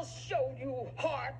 I'll show you, heart.